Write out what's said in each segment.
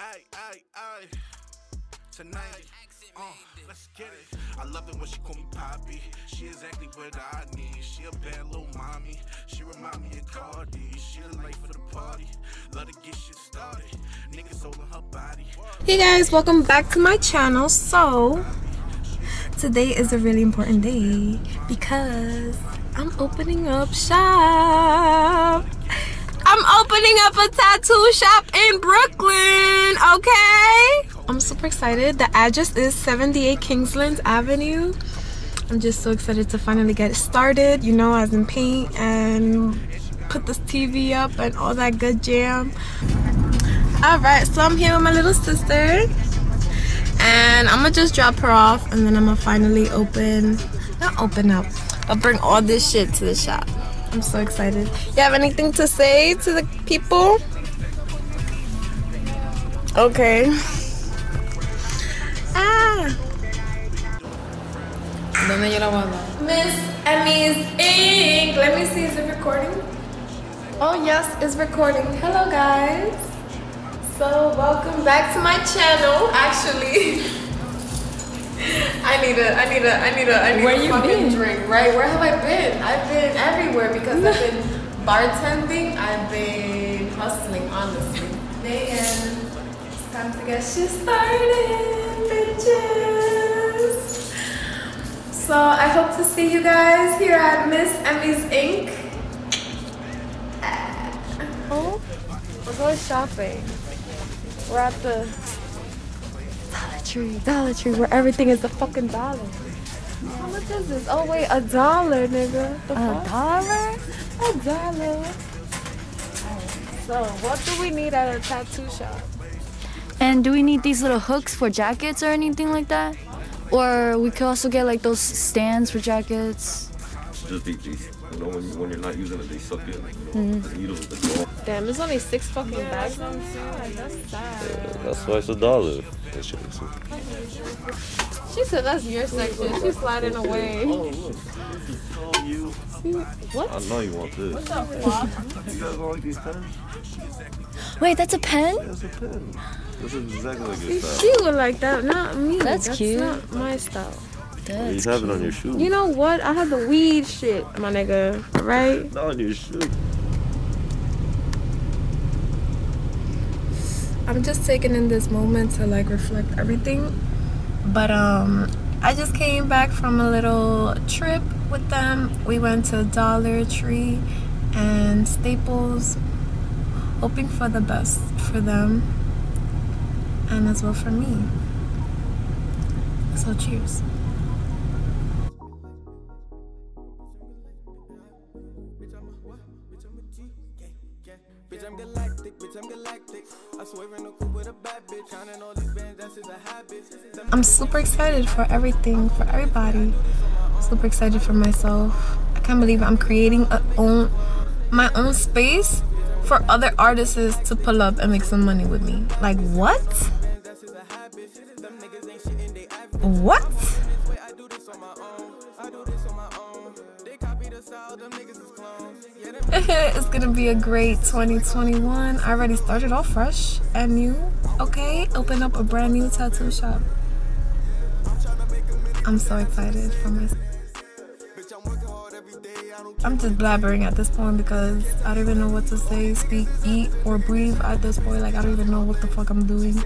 Ay, ay, ay. Tonight, uh, let's get it. I love it when she call me Poppy. She exactly what I need. She a bad little mommy. She remind me of Cardi. She the life for the party. Love to get shit started. Niggas in her body. Hey guys, welcome back to my channel. So, today is a really important day because I'm opening up shop. I'm opening up a tattoo shop in Brooklyn, okay? I'm super excited. The address is 78 Kingsland Avenue. I'm just so excited to finally get started, you know, as in paint and put this TV up and all that good jam. All right, so I'm here with my little sister and I'm gonna just drop her off and then I'm gonna finally open, not open up, but bring all this shit to the shop. I'm so excited. You have anything to say to the people? Okay. Ah. ¿Dónde yo la voy? Miss Emmy's Ink. Let me see, is it recording? Oh yes, it's recording. Hello guys. So welcome back to my channel. Actually, I need a, I need a, I need a, I need Where a you fucking been? drink, right? Where have I been? I've been everywhere because I've been bartending. I've been hustling, honestly. Man, it's time to get shit started, bitches. So I hope to see you guys here at Miss Emmy's Ink. Oh, we're going shopping. We're at the Tree, Dollar Tree, where everything is a fucking dollar. How much is this? Oh wait, a dollar, nigga. The A fuck? dollar? A dollar. So, what do we need at a tattoo shop? And do we need these little hooks for jackets or anything like that? Or we could also get like those stands for jackets. just these, these you know, when, you, when you're not using it, they suck in. You know, mm-hmm. The needles, the ball. Damn, there's only six fucking bags on sale. That's sad. That's why it's a dollar. That shit is. She said that's your section. She's sliding away. Oh, look. This is all you. What? I know you want this. What's up, You guys don't like these pens? Wait, that's a pen? That's a pen. This is exactly like your style. She would like that, not me. That's cute. not my style. You That's have it on your shoe. You know what? I have the weed shit, my nigga. Right? Not on your shoe. I'm just taking in this moment to like reflect everything. But um I just came back from a little trip with them. We went to Dollar Tree and Staples hoping for the best for them and as well for me. So cheers. I'm super excited for everything, for everybody. Super excited for myself. I can't believe I'm creating a own my own space for other artists to pull up and make some money with me. Like what? What? It's gonna be a great 2021. I already started off fresh and new. Okay, open up a brand new tattoo shop. I'm so excited for myself. I'm just blabbering at this point because I don't even know what to say, speak, eat, or breathe at this point. Like, I don't even know what the fuck I'm doing,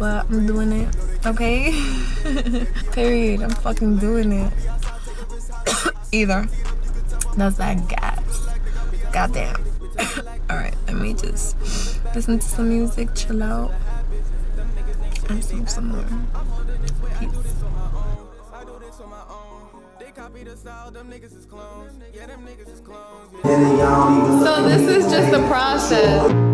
but I'm doing it, okay? Period. I'm fucking doing it. Either. That's that gas. Goddamn. Alright, let me just listen to some music, chill out, and smoke some more. Peace. So this is just the process.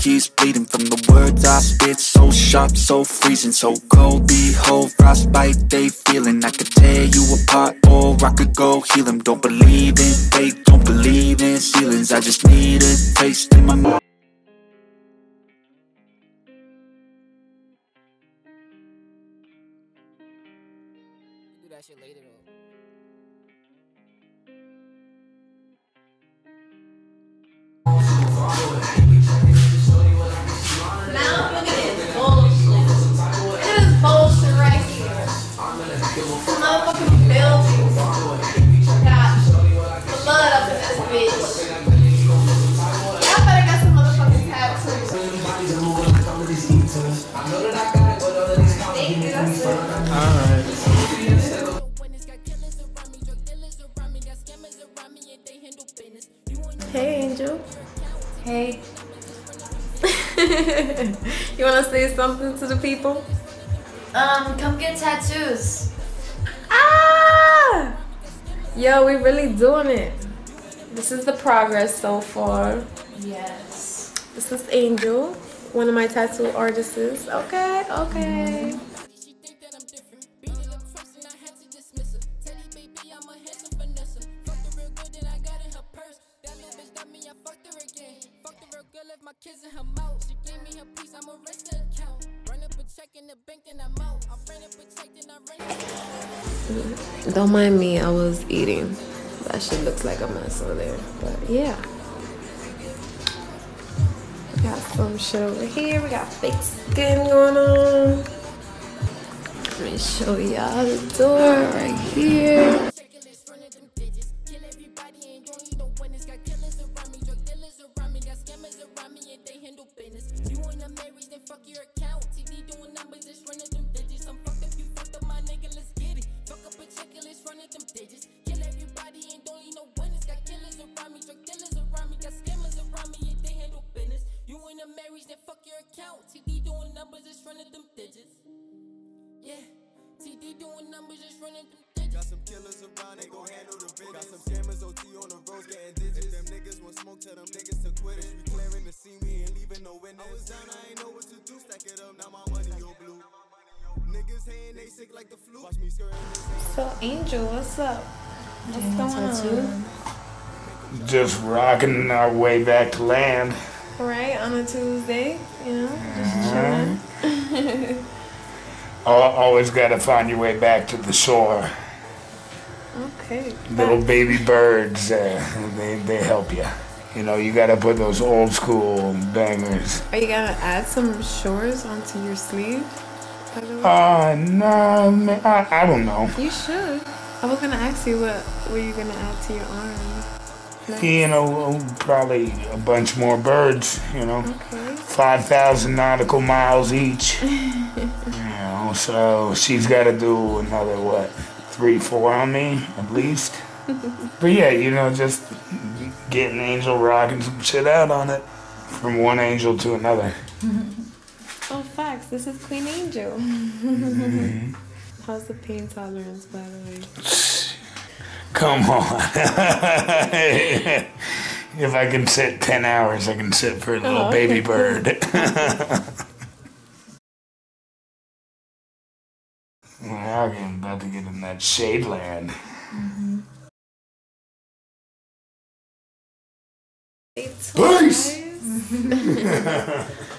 keeps bleeding from the words I spit. So sharp, so freezing, so cold. Behold, frostbite they feeling. I could tear you apart, or I could go heal 'em. Don't believe in fate, don't believe in ceilings. I just need a taste in my mouth. That shit later. Some motherfucking buildings. Got blood up in this bitch. Y'all better get some motherfucking tattoos. Thank you, that's it. Hey, Angel. Hey. you want to say something to the people? Um, come get tattoos. Yo, we really doing it. This is the progress so far. Yes. This is Angel, one of my tattoo artists. Okay, okay. She think that I'm different. Beat it up twice and I had to dismiss her. Teddy baby, I'm a handsome Vanessa. Fucked her real good, then I got in her purse. That little bitch got me, I fucked her again. Fucked her real good, left my kids in her mouth. She gave me her piece, I'ma rest account. Run up a check in the bank, then I'm out. I ran up a check, then I ran. Mm-hmm. Don't mind me, I was eating. That shit looks like a mess over there. But yeah. We got some shit over here. We got fake skin going on. Let me show y'all the door right here. Doing numbers, just run at them digits. Got some killers around, they gon' handle the business. Got some scammers OT on the roads getting digits. If them niggas want smoke, tell them niggas to quit it. We clearing the scene, we ain't leaving no witness. I was down, I ain't know what to do. Stack it up, now my money all blue. Niggas hating, they sick like the flu. Watch me skirting this ain't So Angel, what's up? What's going on? just rocking our way back to land. Right on a Tuesday, you know, just mm-hmm. chilling. Al- Always got to find your way back to the shore. Okay. Little baby birds, uh, they, they help you. You know, you got to put those old school bangers. Are you gonna add some shores onto your sleeve? by the way? Uh, no, man, I, I don't know. You should. I was gonna ask you what were you gonna add to your arm. You know, probably a bunch more birds, you know. Okay. 5,000 nautical miles each. know, so she's got to do another, what, three, four on me at least. but yeah, you know, just getting Angel rocking some shit out on it from one angel to another. Oh, facts. This is Queen Angel. Mm-hmm. How's the pain tolerance, by the way? Come on. if I can sit 10 hours, I can sit for a little Oh, baby okay, cool. bird. Well, I'm about to get in that shade land. Stay tuned, Peace. guys.